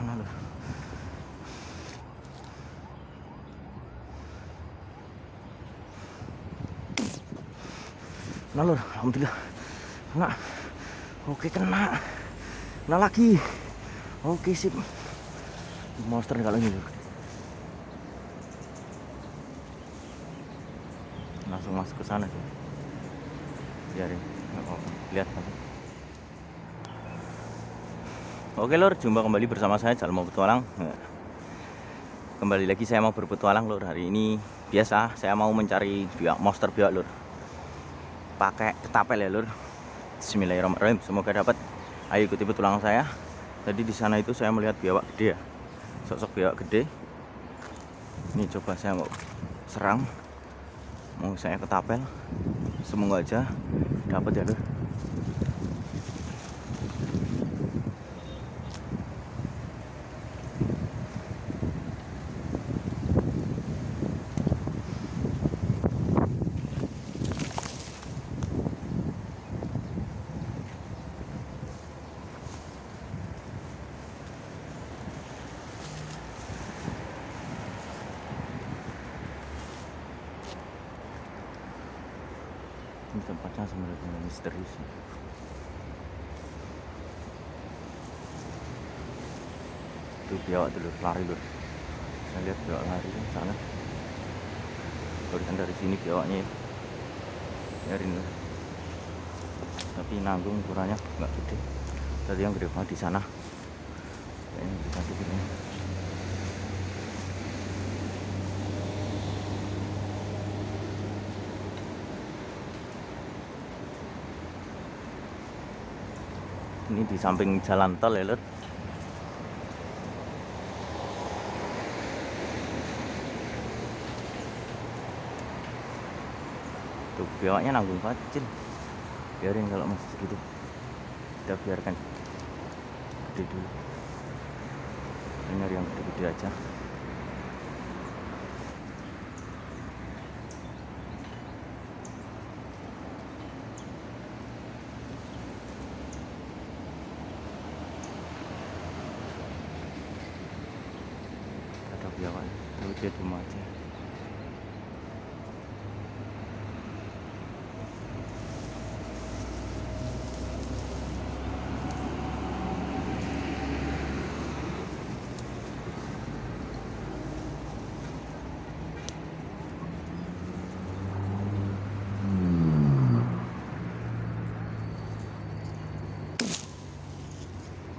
mana lur Nah lur, alhamdulillah kena. Oke kena. Kena lagi. Oke sip. Monster kalau ini. Langsung masuk ke sana sih. Biarin. Lihat nanti. Oke lur, jumpa kembali bersama saya Jalmo Petualang. Nah, Kembali lagi saya mau berpetualang lur. Hari ini biasa saya mau mencari biak monster biak lur. Pakai ketapel ya lur. Bismillahirrahmanirrahim. Semoga dapat. Ayo ikuti petualangan saya. Tadi di sana itu saya melihat biawak gede ya. Sosok biawak gede. Ini coba saya mau serang. Mau saya ketapel. Semoga aja dapat ya lur tempatnya sebenarnya misterius ya. itu biawak dulu lari dulu saya lihat biawak lari di sana. Kelihatan dari sini biawaknya ya. biarin dulu tapi nanggung ukurannya nggak gede. Tadi yang gede banget di sana. Kayaknya kita gini ini di samping jalan tol ya Lur. tuh biawaknya nanggung kecil biarin kalau masih segitu. Kita biarkan. Gede dulu. Nyari yang gede-gede aja ada dia diem aja.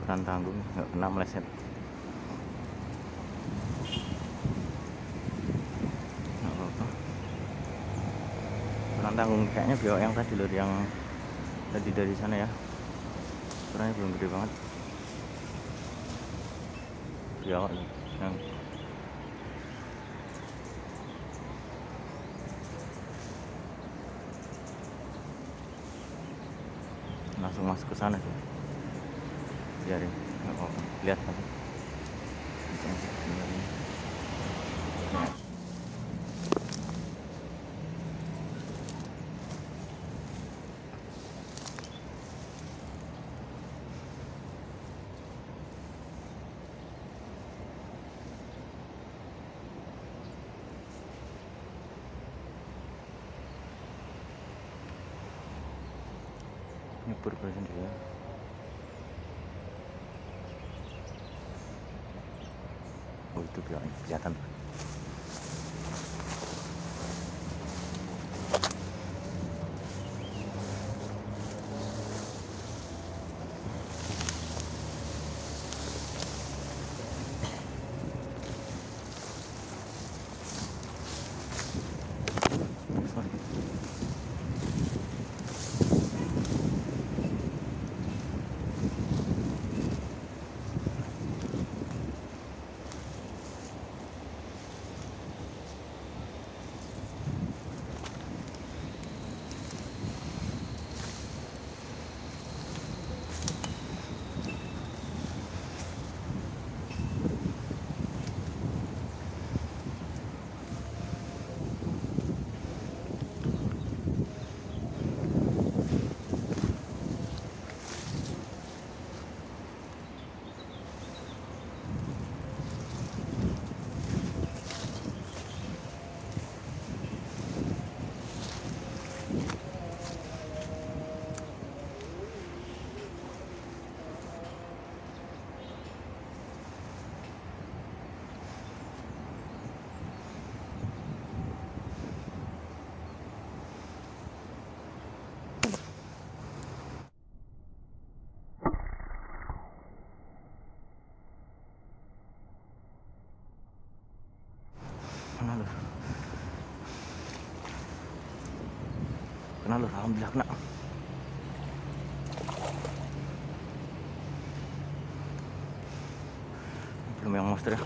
Kurang tanggung nggak kena meleset nggak apa-apa kurang tanggung kayaknya biawak yang tadi lur yang tadi dari sana ya. Ukurannya belum gede banget. Biawak yang. Langsung masuk ke sana sih. Biarin nggak apa-apa. Lihat nanti nyebur ke sendiri. Ya oh itu kelihatan kena lur alhamdulillah kena belum yang monster ya.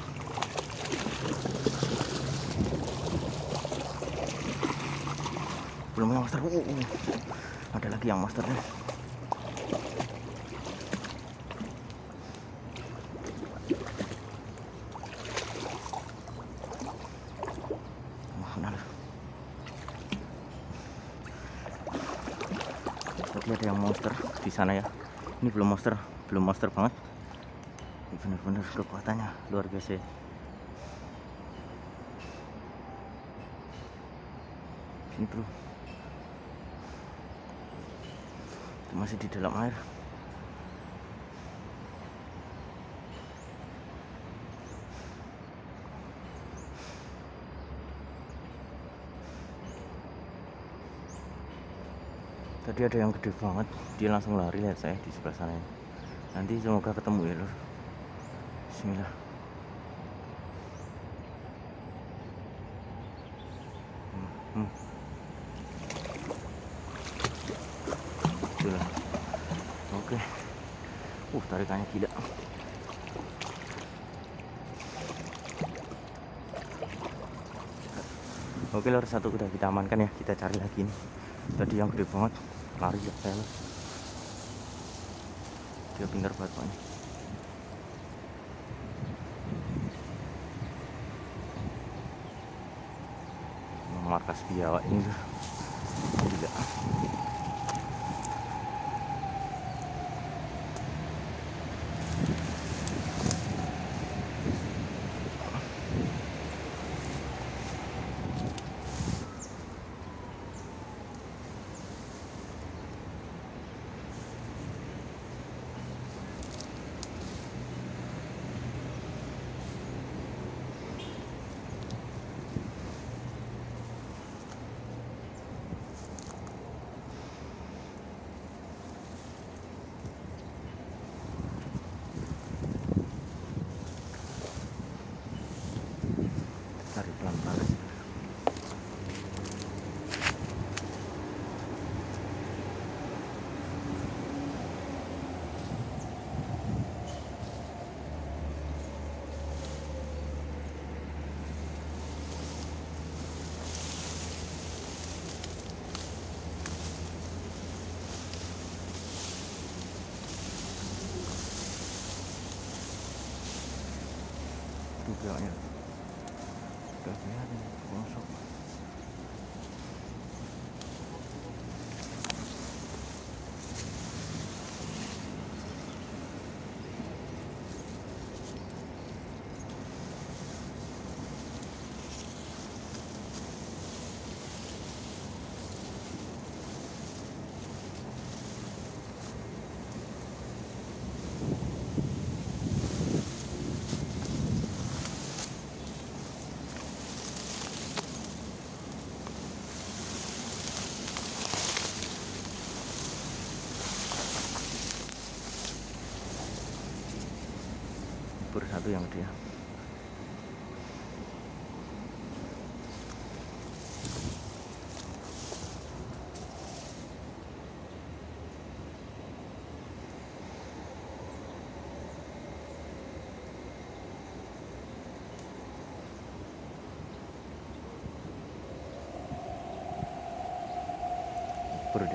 Belum yang monster uh, uh. ada lagi yang monsternya Wah, kena lur. Tadi ada yang monster di sana ya. Ini belum monster belum monster banget. Bener-bener kekuatannya luar biasa ya. sini bro. Itu masih di dalam air tadi ada yang gede banget dia langsung lari lihat saya di sebelah sana. Nanti semoga ketemu ya lur. Bismillah. Hmm, hmm. Oke. Uh tarikannya gila. Oke lor satu udah kita amankan ya kita cari lagi nih tadi yang gede banget lari ya saya dia pintar banget pokoknya. Markas biawak ini tuh. Gila Tuh biawaknya. Udah kelihatan bosok. Bur satu yang dia. Bur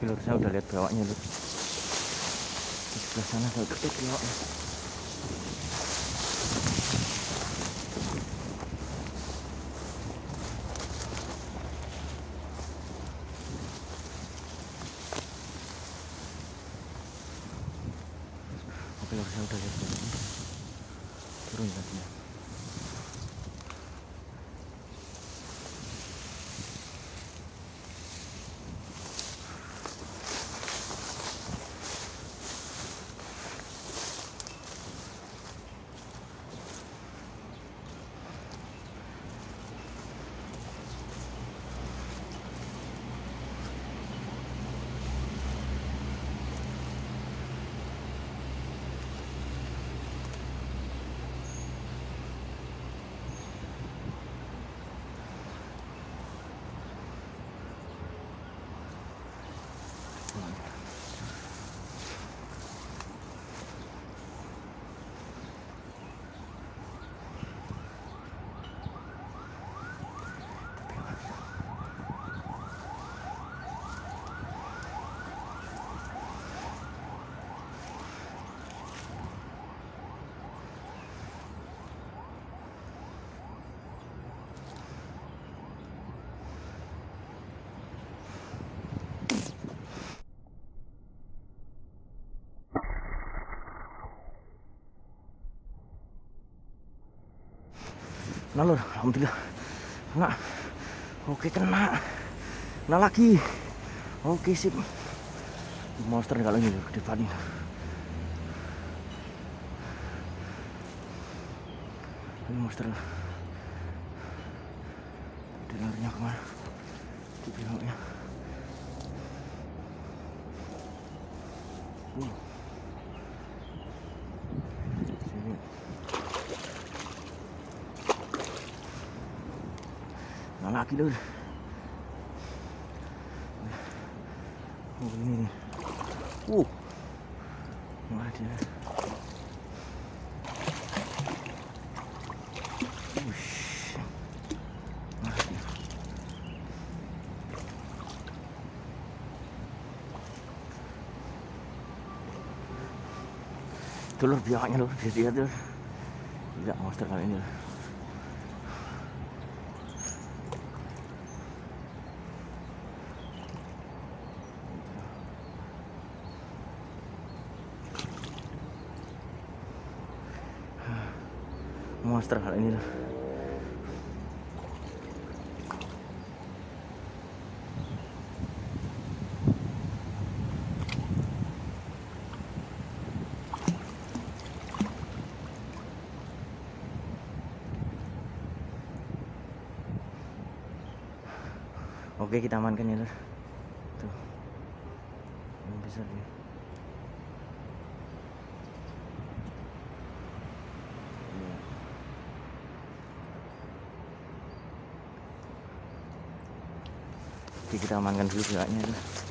Oke, lur, saya udah lihat bawahnya lur. Di sebelah sana ada gede bawahnya. Oke, lur, saya udah lihat bawahnya. Turun lagi ya. Nah lur, alhamdulillah. Kena. Oke, kena. Kena lagi. Oke, sip. Monster kalau ini lur, gede banget. Ini monster. Dia larinya ke mana? Di belakangnya. Uh. Sini. Lagi lur. Oh ini nih. Uh. Wah dia. Ush. Wah, dia. Itu lur biaknya lur, bisa lihat lur. Tidak monster kali ini lur. Monster kali ini lur. Oke kita amankan ya lur. Tuh. Yang besar nih. Iya. Oke kita amankan dulu lur.